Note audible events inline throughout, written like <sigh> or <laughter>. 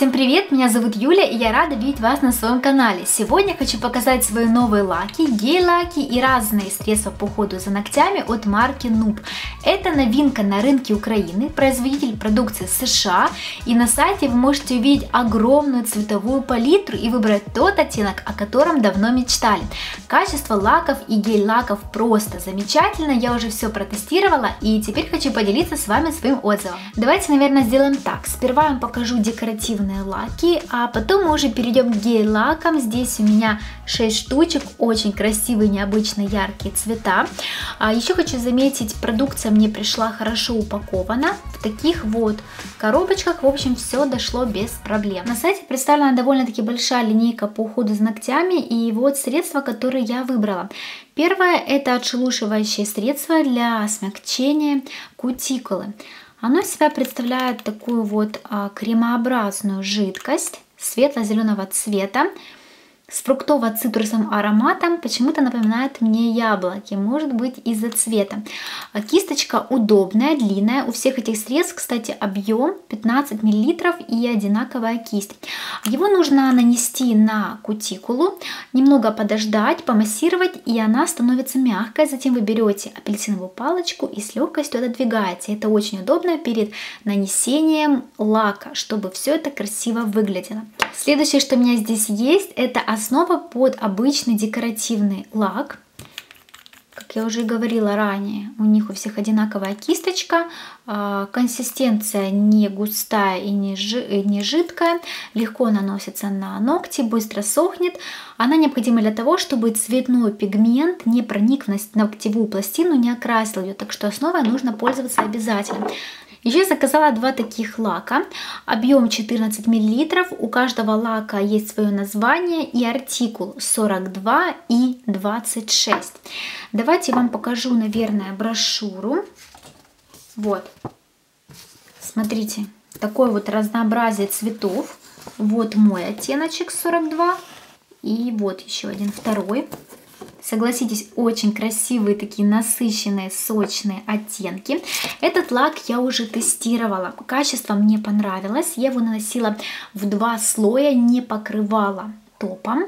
Всем привет, меня зовут Юля и я рада видеть вас на своем канале. Сегодня хочу показать свои новые лаки, гель-лаки и разные средства по уходу за ногтями от марки NUB. Это новинка на рынке Украины, производитель продукции США и на сайте вы можете увидеть огромную цветовую палитру и выбрать тот оттенок, о котором давно мечтали. Качество лаков и гель-лаков просто замечательно, я уже все протестировала и теперь хочу поделиться с вами своим отзывом. Давайте, наверное, сделаем так. Сперва я вам покажу декоративные декоративные лаки, а потом мы уже перейдем к гель-лакам. Здесь у меня 6 штучек, очень красивые, необычно яркие цвета. А еще хочу заметить, продукция мне пришла хорошо упакована в таких вот коробочках. В общем, все дошло без проблем. На сайте представлена довольно-таки большая линейка по уходу за ногтями и вот средства, которые я выбрала. Первое это отшелушивающее средство для смягчения кутикулы. Оно себя представляет такую вот а, кремообразную жидкость светло-зеленого цвета с фруктово-цитрусовым ароматом почему-то напоминает мне яблоки, может быть из-за цвета. А кисточка удобная, длинная, у всех этих средств, кстати, объем 15 мл и одинаковая кисть. Его нужно нанести на кутикулу, немного подождать, помассировать, и она становится мягкой. Затем вы берете апельсиновую палочку и с легкостью отодвигаете. Это очень удобно перед нанесением лака, чтобы все это красиво выглядело. Следующее, что у меня здесь есть, это основа под обычный декоративный лак. Как я уже говорила ранее, у них у всех одинаковая кисточка, а, консистенция не густая и не, жи, не жидкая, легко наносится на ногти, быстро сохнет. Она необходима для того, чтобы цветной пигмент не проник в ногтевую пластину, не окрасил ее, так что основой нужно пользоваться обязательно. Еще я заказала два таких лака, объем 14 мл, у каждого лака есть свое название и артикул 42 и 26. Давайте я вам покажу, наверное, брошюру. Вот, смотрите, такое вот разнообразие цветов. Вот мой оттеночек 42 и вот еще один второй. Согласитесь, очень красивые такие насыщенные, сочные оттенки. Этот лак я уже тестировала. Качество мне понравилось. Я его наносила в два слоя, не покрывала топом,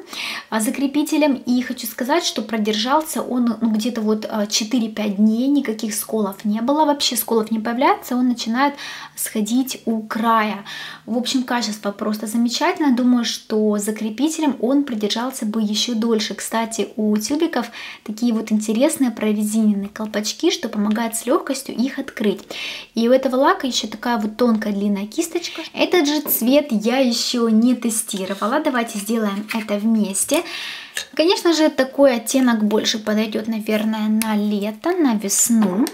а, закрепителем. И хочу сказать, что продержался он ну, где-то вот 4-5 а, дней, никаких сколов не было. Вообще сколов не появляется, он начинает сходить у края. В общем, качество просто замечательно. Думаю, что закрепителем он продержался бы еще дольше. Кстати, у тюбиков такие вот интересные прорезиненные колпачки, что помогает с легкостью их открыть. И у этого лака еще такая вот тонкая длинная кисточка. Этот же цвет я еще не тестировала. Давайте сделаем это вместе. Конечно же, такой оттенок больше подойдет, наверное, на лето, на весну.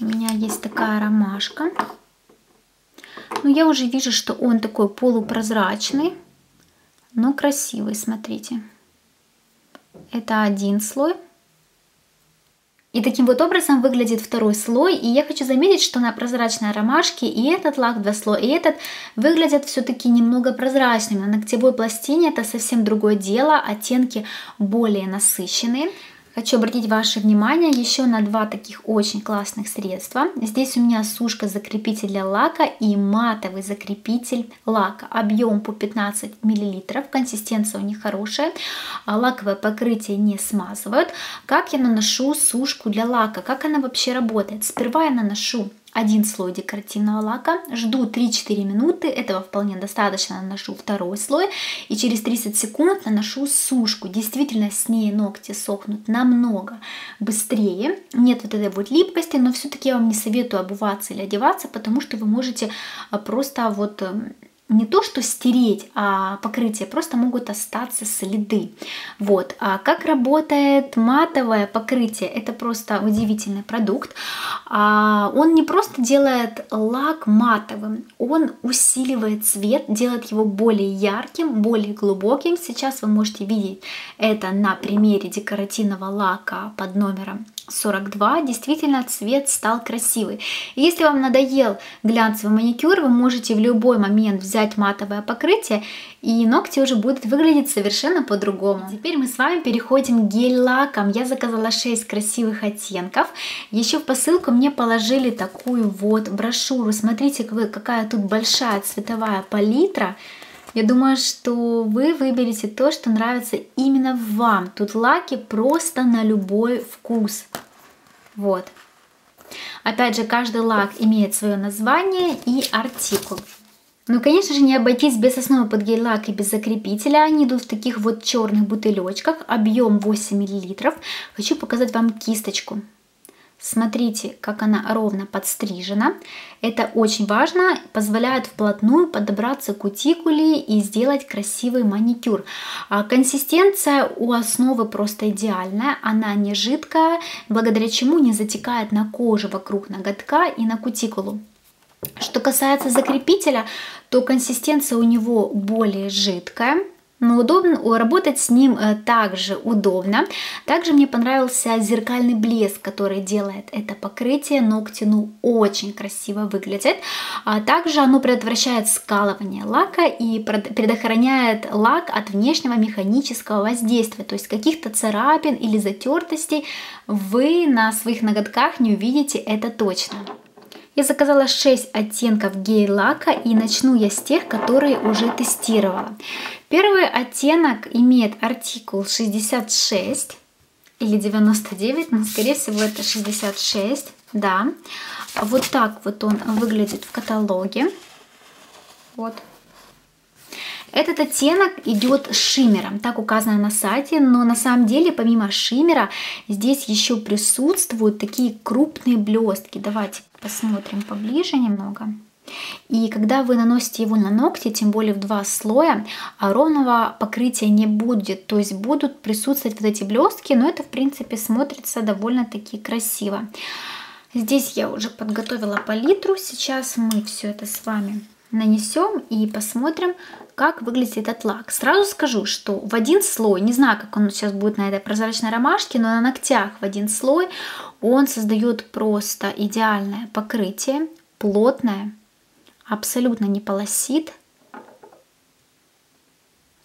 У меня есть такая ромашка. Но я уже вижу, что он такой полупрозрачный, но красивый, смотрите. Это один слой. И таким вот образом выглядит второй слой. И я хочу заметить, что на прозрачной ромашке и этот лак, два слоя, и этот выглядят все-таки немного прозрачными. На ногтевой пластине это совсем другое дело, оттенки более насыщенные. Хочу обратить ваше внимание еще на два таких очень классных средства. Здесь у меня сушка закрепитель для лака и матовый закрепитель лака. Объем по 15 мл, консистенция у них хорошая, а лаковое покрытие не смазывают. Как я наношу сушку для лака? Как она вообще работает? Сперва я наношу один слой декоративного лака, жду 3-4 минуты, этого вполне достаточно, наношу второй слой и через 30 секунд наношу сушку. Действительно с ней ногти сохнут намного быстрее, нет вот этой вот липкости, но все-таки я вам не советую обуваться или одеваться, потому что вы можете а, просто вот эм, не то что стереть, а покрытие, просто могут остаться следы. Вот. А как работает матовое покрытие? Это просто удивительный продукт. А он не просто делает лак матовым, он усиливает цвет, делает его более ярким, более глубоким. Сейчас вы можете видеть это на примере декоративного лака под номером 42, действительно цвет стал красивый. если вам надоел глянцевый маникюр, вы можете в любой момент взять матовое покрытие, и ногти уже будут выглядеть совершенно по-другому. Теперь мы с вами переходим к гель-лакам. Я заказала 6 красивых оттенков. Еще в посылку мне положили такую вот брошюру. Смотрите, какая тут большая цветовая палитра. Я думаю, что вы выберете то, что нравится именно вам. Тут лаки просто на любой вкус. Вот. Опять же, каждый лак имеет свое название и артикул. Ну, конечно же, не обойтись без основы под гель-лак и без закрепителя. Они идут в таких вот черных бутылечках, объем 8 мл. Хочу показать вам кисточку. Смотрите, как она ровно подстрижена. Это очень важно, позволяет вплотную подобраться к кутикуле и сделать красивый маникюр. А консистенция у основы просто идеальная, она не жидкая, благодаря чему не затекает на коже вокруг ноготка и на кутикулу. Что касается закрепителя, то консистенция у него более жидкая, но удобно, работать с ним э, также удобно. Также мне понравился зеркальный блеск, который делает это покрытие. Ногти ну очень красиво выглядят. А также оно предотвращает скалывание лака и предохраняет лак от внешнего механического воздействия. То есть каких-то царапин или затертостей вы на своих ноготках не увидите, это точно. Я заказала 6 оттенков гель-лака и начну я с тех, которые уже тестировала. Первый оттенок имеет артикул 66 или 99, но скорее всего это 66, да. Вот так вот он выглядит в каталоге. Вот. Этот оттенок идет шиммером, так указано на сайте, но на самом деле помимо шиммера здесь еще присутствуют такие крупные блестки. Давайте посмотрим поближе немного. И когда вы наносите его на ногти, тем более в два слоя, а ровного покрытия не будет. То есть будут присутствовать вот эти блестки, но это в принципе смотрится довольно-таки красиво. Здесь я уже подготовила палитру. Сейчас мы все это с вами нанесем и посмотрим, как выглядит этот лак. Сразу скажу, что в один слой, не знаю, как он сейчас будет на этой прозрачной ромашке, но на ногтях в один слой он создает просто идеальное покрытие, плотное, абсолютно не полосит.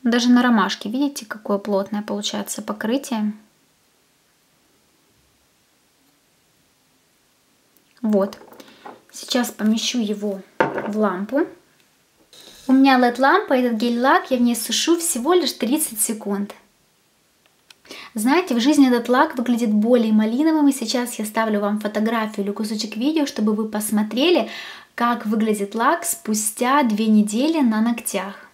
Даже на ромашке, видите, какое плотное получается покрытие. Вот. Сейчас помещу его в лампу. У меня LED-лампа, этот гель-лак, я в ней сушу всего лишь 30 секунд. Знаете, в жизни этот лак выглядит более малиновым, и сейчас я ставлю вам фотографию или кусочек видео, чтобы вы посмотрели, как выглядит лак спустя две недели на ногтях.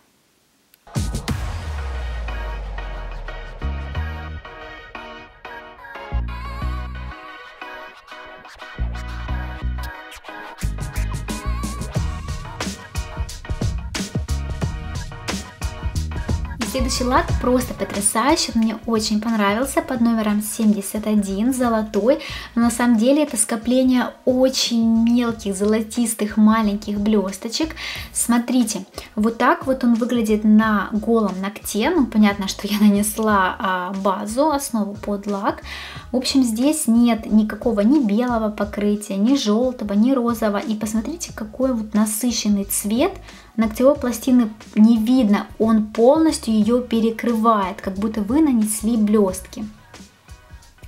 Следующий лак просто потрясающий, мне очень понравился под номером 71, золотой, но на самом деле это скопление очень мелких золотистых маленьких блесточек. Смотрите, вот так вот он выглядит на голом ногте, ну понятно, что я <laughs> нанесла а, базу, основу под лак. В общем, здесь нет никакого ни белого покрытия, ни желтого, ни розового, и посмотрите, какой вот насыщенный цвет, ногтевой пластины не видно, он полностью ее перекрывает, как будто вы нанесли блестки.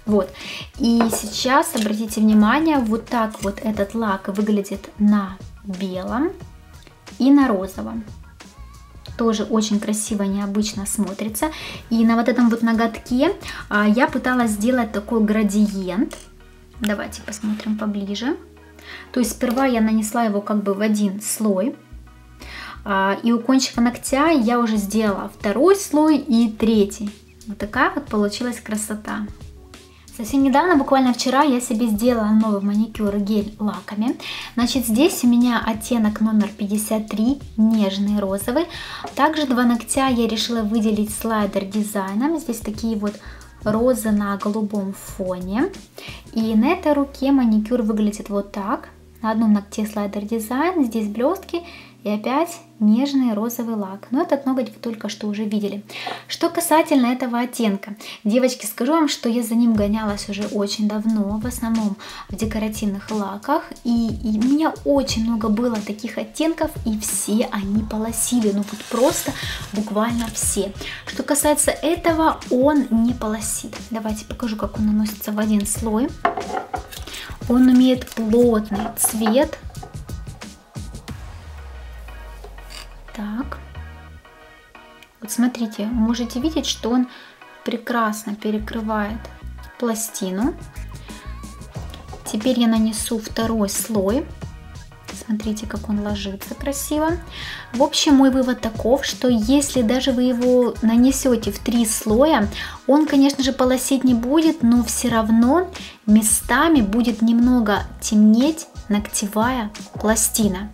Вот, и сейчас обратите внимание, вот так вот этот лак выглядит на белом и на розовом. Тоже очень красиво, необычно смотрится. И на вот этом вот ноготке а, я пыталась сделать такой градиент. Давайте посмотрим поближе. То есть сперва я нанесла его как бы в один слой. А, и у кончика ногтя я уже сделала второй слой и третий. Вот такая вот получилась красота. Совсем недавно, буквально вчера, я себе сделала новый маникюр гель лаками. Значит, здесь у меня оттенок номер 53, нежный розовый. Также два ногтя я решила выделить слайдер дизайном. Здесь такие вот розы на голубом фоне. И на этой руке маникюр выглядит вот так. На одном ногте слайдер дизайн, здесь блестки, И опять нежный розовый лак. Но этот ноготь вы только что уже видели. Что касательно этого оттенка. Девочки, скажу вам, что я за ним гонялась уже очень давно, в основном в декоративных лаках. И, и у меня очень много было таких оттенков, и все они полосили. Ну вот просто буквально все. Что касается этого, он не полосит. Давайте покажу, как он наносится в один слой. Он имеет плотный цвет, Так. Вот смотрите, можете видеть, что он прекрасно перекрывает пластину. Теперь я нанесу второй слой. Смотрите, как он ложится красиво. В общем, мой вывод таков, что если даже вы его нанесете в три слоя, он, конечно же, полосеть не будет, но все равно местами будет немного темнеть ногтевая пластина.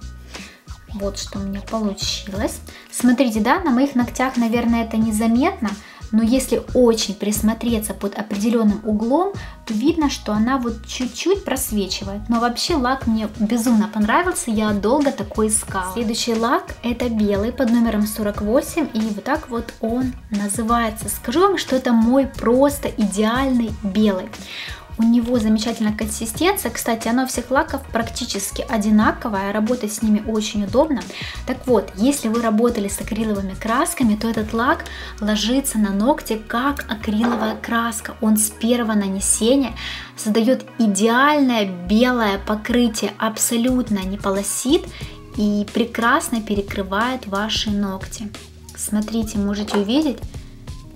Вот что у меня получилось. Смотрите, да, на моих ногтях, наверное, это незаметно, но если очень присмотреться под определенным углом, то видно, что она вот чуть-чуть просвечивает. Но вообще лак мне безумно понравился, я долго такой искала. Следующий лак это белый под номером 48 и вот так вот он называется. Скажу вам, что это мой просто идеальный белый. У него замечательная консистенция. Кстати, оно всех лаков практически одинаковое. Работать с ними очень удобно. Так вот, если вы работали с акриловыми красками, то этот лак ложится на ногти как акриловая краска. Он с первого нанесения создает идеальное белое покрытие, абсолютно не полосит и прекрасно перекрывает ваши ногти. Смотрите, можете увидеть,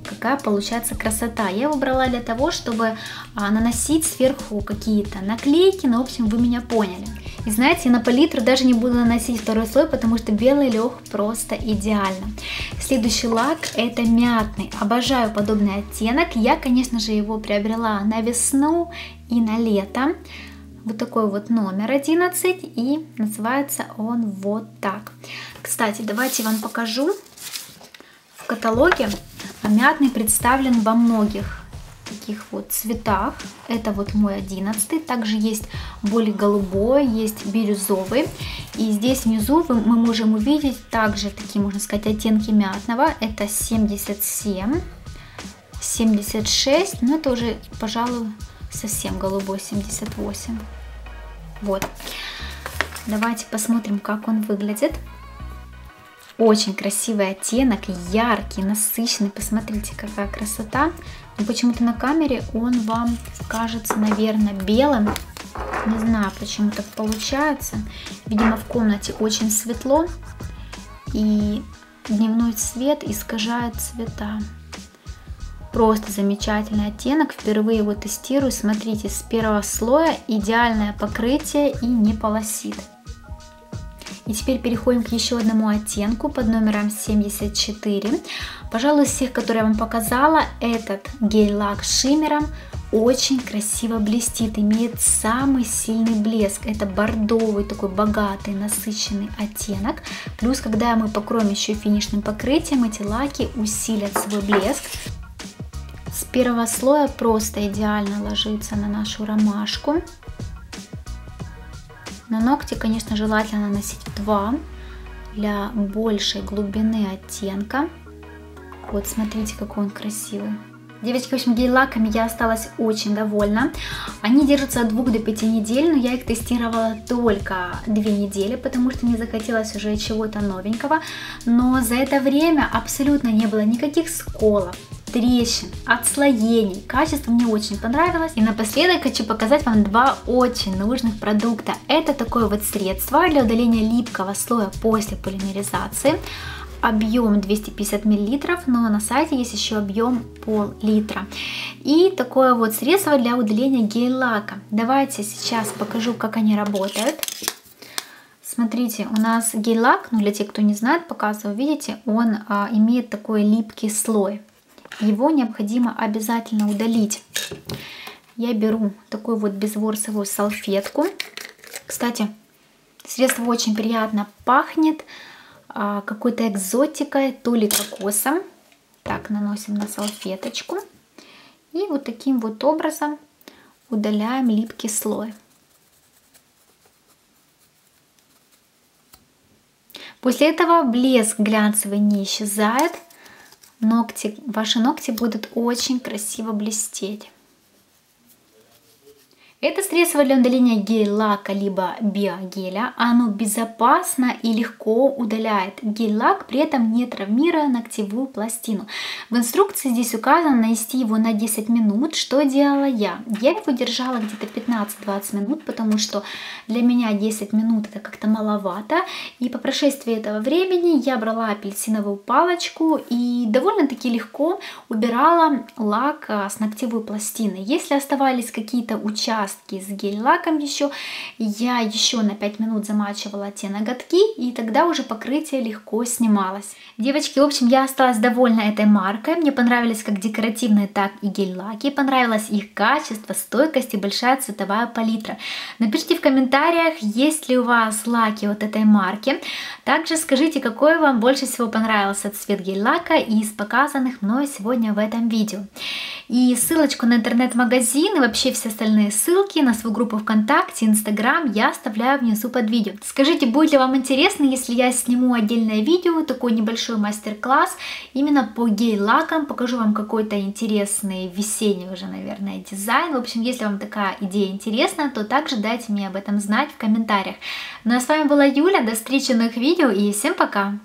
какая получается красота. Я его брала для того, чтобы а, наносить сверху какие-то наклейки, но, в общем, вы меня поняли. И знаете, на палитру даже не буду наносить второй слой, потому что белый лег просто идеально. Следующий лак это мятный. Обожаю подобный оттенок. Я, конечно же, его приобрела на весну и на лето. Вот такой вот номер 11 и называется он вот так. Кстати, давайте вам покажу каталоге Мятный представлен во многих таких вот цветах. Это вот мой одиннадцатый. Также есть более голубой, есть бирюзовый. И здесь внизу мы можем увидеть также такие, можно сказать, оттенки мятного. Это 77, 76, но это уже, пожалуй, совсем голубой 78. Вот. Давайте посмотрим, как он выглядит. Очень красивый оттенок, яркий, насыщенный. Посмотрите, какая красота. Но почему-то на камере он вам кажется, наверное, белым. Не знаю, почему так получается. Видимо, в комнате очень светло. И дневной цвет искажает цвета. Просто замечательный оттенок. Впервые его тестирую. Смотрите, с первого слоя идеальное покрытие и не полосит. И теперь переходим к еще одному оттенку под номером 74. Пожалуй, из всех, которые я вам показала, этот гель-лак с шиммером очень красиво блестит, имеет самый сильный блеск. Это бордовый, такой богатый, насыщенный оттенок. Плюс, когда мы покроем еще финишным покрытием, эти лаки усилят свой блеск. С первого слоя просто идеально ложится на нашу ромашку. На ногти, конечно, желательно наносить два для большей глубины оттенка. Вот, смотрите, какой он красивый. Девочки, в общем, гель-лаками я осталась очень довольна. Они держатся от 2 до 5 недель, но я их тестировала только 2 недели, потому что мне захотелось уже чего-то новенького. Но за это время абсолютно не было никаких сколов, трещин, отслоений. Качество мне очень понравилось. И напоследок хочу показать вам два очень нужных продукта. Это такое вот средство для удаления липкого слоя после полимеризации. Объем 250 мл, но на сайте есть еще объем пол-литра. И такое вот средство для удаления гель-лака. Давайте сейчас покажу, как они работают. Смотрите, у нас гель-лак, ну для тех, кто не знает, показываю, видите, он а, имеет такой липкий слой его необходимо обязательно удалить. Я беру такую вот безворсовую салфетку. Кстати, средство очень приятно пахнет а, какой-то экзотикой, то ли кокосом. Так, наносим на салфеточку. И вот таким вот образом удаляем липкий слой. После этого блеск глянцевый не исчезает. Ногти, ваши ногти будут очень красиво блестеть. Это средство для удаления гель-лака либо биогеля. Оно безопасно и легко удаляет гель-лак, при этом не травмируя ногтевую пластину. В инструкции здесь указано нанести его на 10 минут. Что делала я? Я его держала где-то 15-20 минут, потому что для меня 10 минут это как-то маловато. И по прошествии этого времени я брала апельсиновую палочку и довольно-таки легко убирала лак а, с ногтевой пластины. Если оставались какие-то участки, участки с гель-лаком еще. Я еще на 5 минут замачивала те ноготки, и тогда уже покрытие легко снималось. Девочки, в общем, я осталась довольна этой маркой. Мне понравились как декоративные, так и гель-лаки. Понравилось их качество, стойкость и большая цветовая палитра. Напишите в комментариях, есть ли у вас лаки вот этой марки. Также скажите, какой вам больше всего понравился цвет гель-лака из показанных мной сегодня в этом видео. И ссылочку на интернет-магазин и вообще все остальные ссылки на свою группу ВКонтакте, Инстаграм я оставляю внизу под видео. Скажите, будет ли вам интересно, если я сниму отдельное видео, такой небольшой мастер-класс именно по гель-лакам, покажу вам какой-то интересный весенний уже, наверное, дизайн. В общем, если вам такая идея интересна, то также дайте мне об этом знать в комментариях. Ну а с вами была Юля, до встречи в новых видео и всем пока!